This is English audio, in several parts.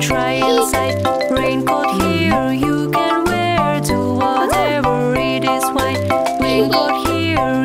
try inside. Raincoat here, you can wear to whatever it is. Wine, raincoat here,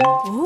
오.